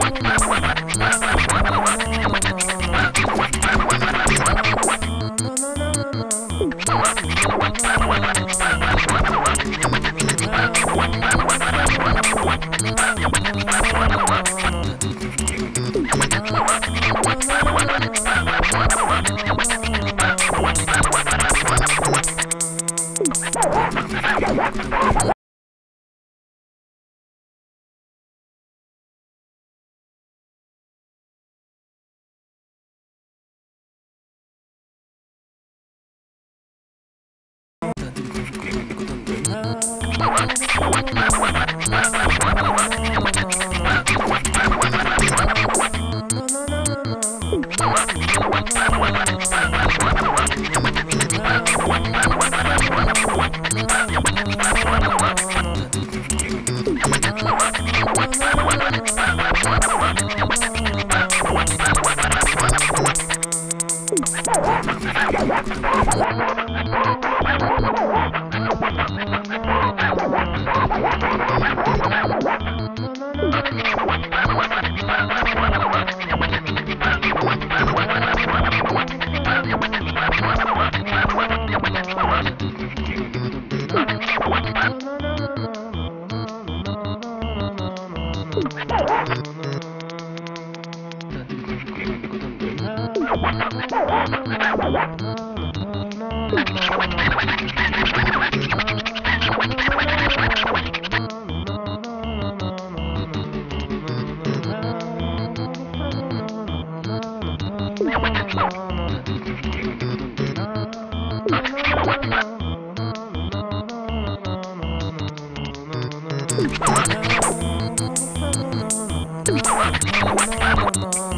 Thank you. no, no, no.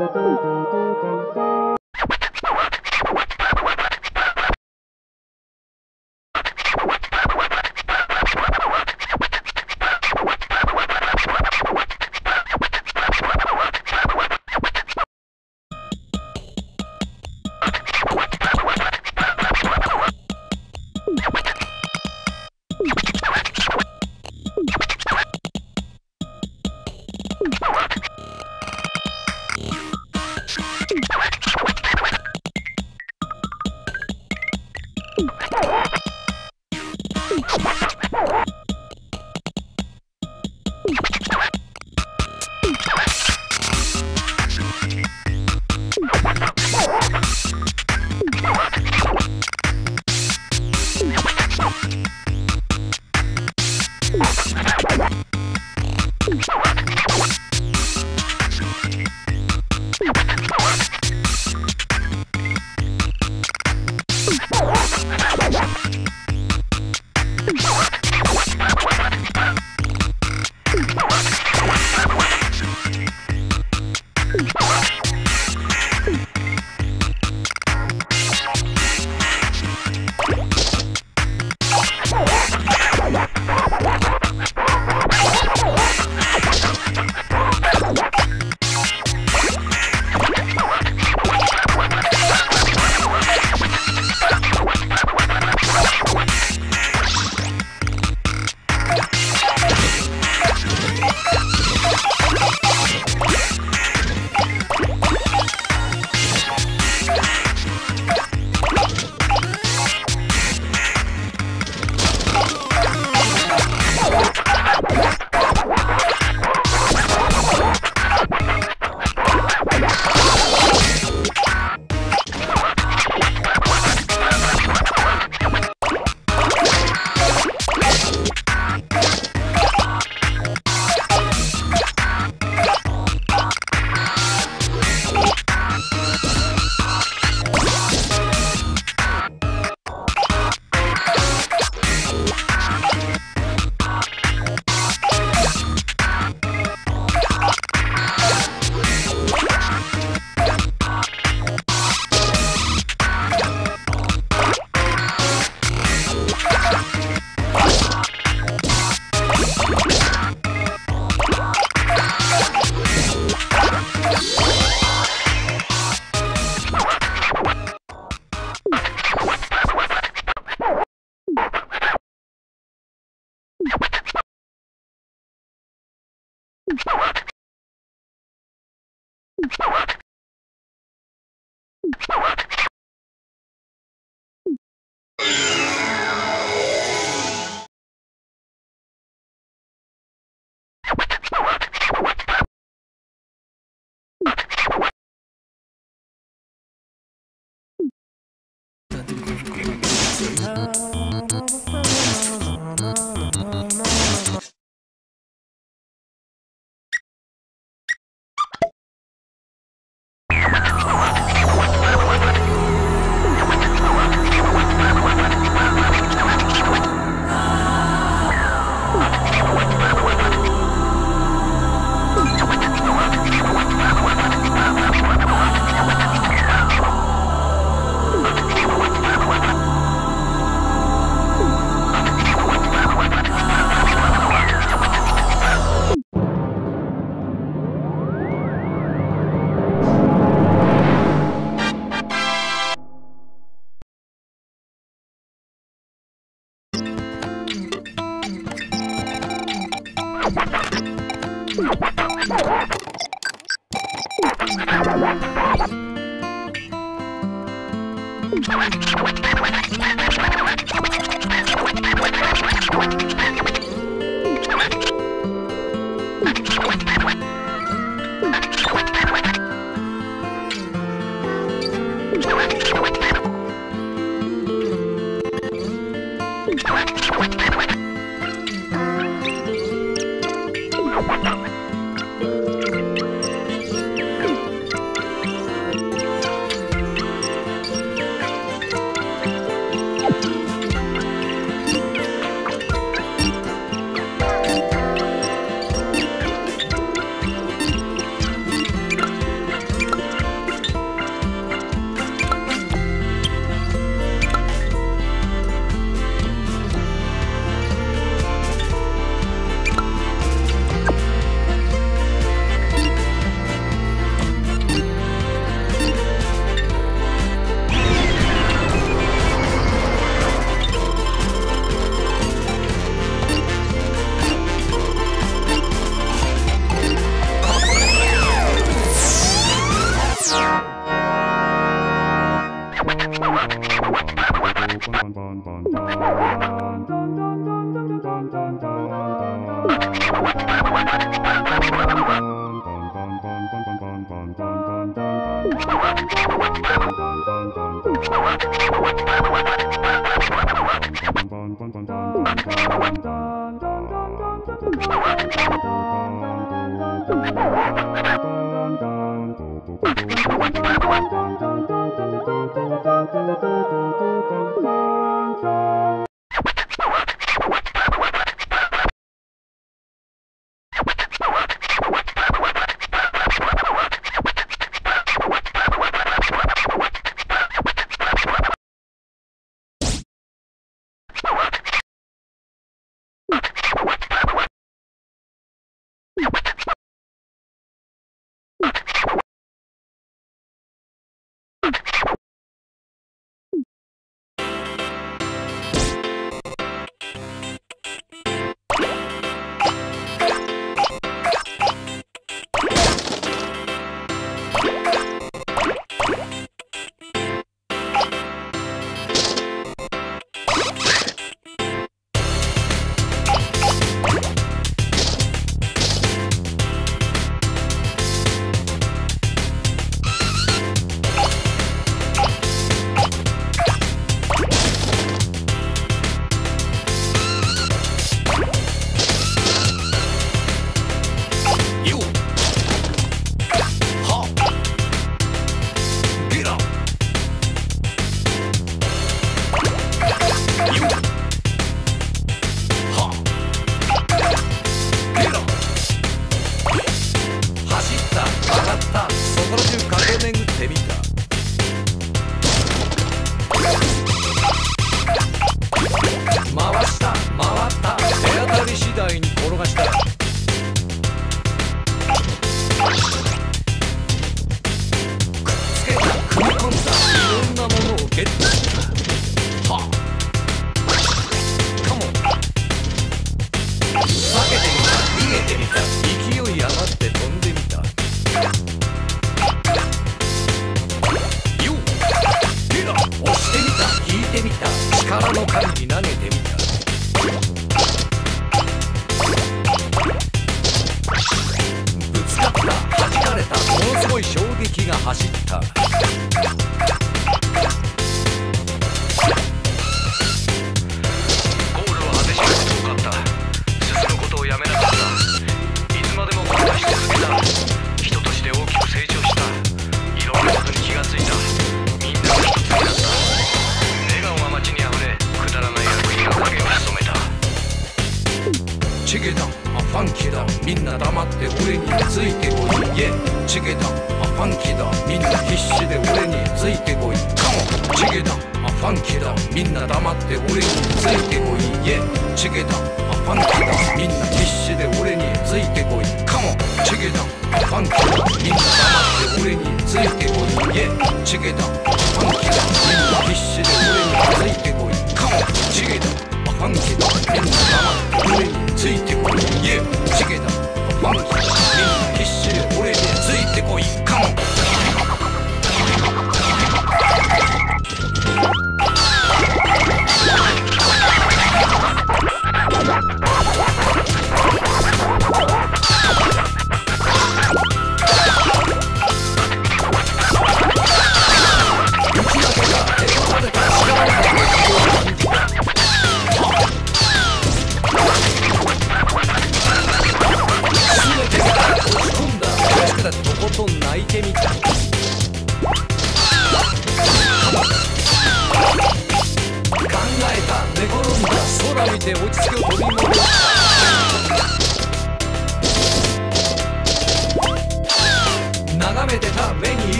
トントントントン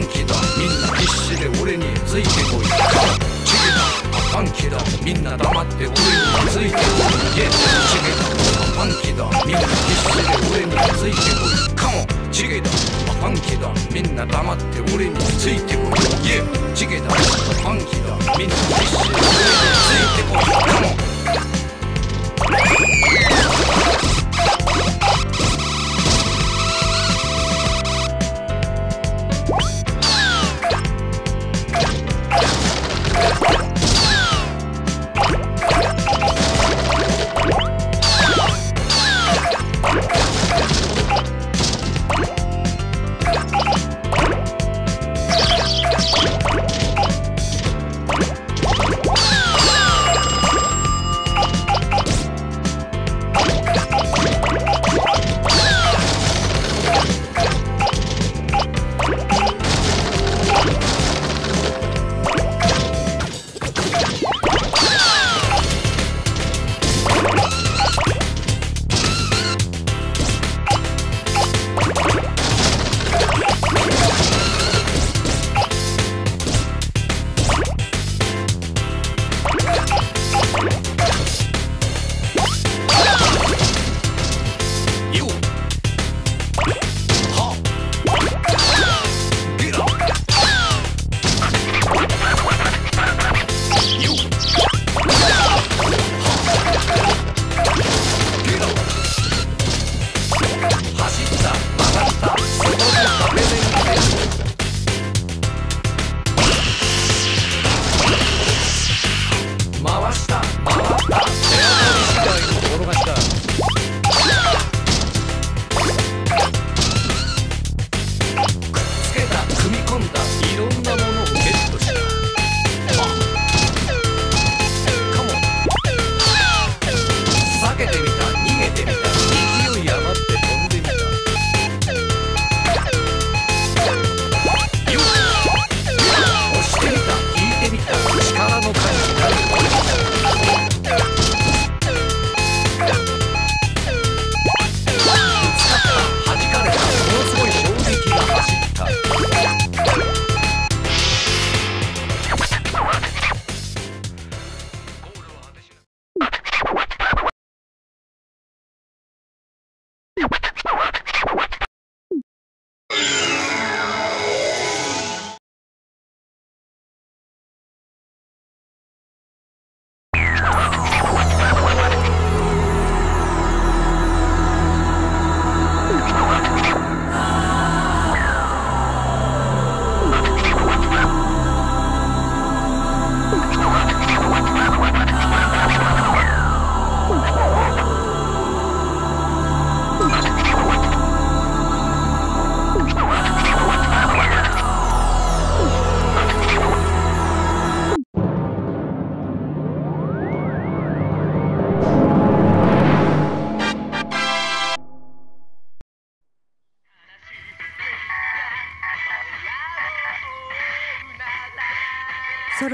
パンケだみんな必死で俺についてこい。チゲだパンケだみんな黙って俺についてこい。イエチゲだパンケだみんな必死で俺についてこい。カモン。チゲだ。パンケだ。みんな黙って俺についてこい。イエチゲだ。パンケだ。みんな必死で俺についてこいカモ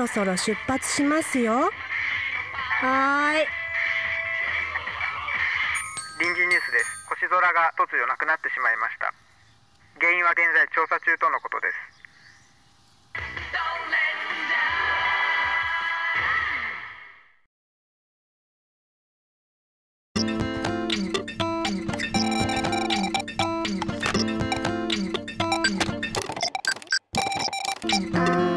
ろそろ出発しますよ。はーい。臨時ニュースです。星空が突如なくなってしまいました。原因は現在調査中とのことです。あ